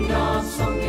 nothing awesome.